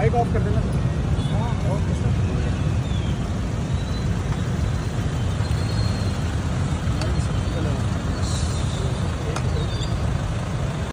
Bike of कर देना।